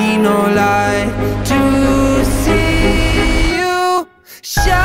me no lie. To see you shine.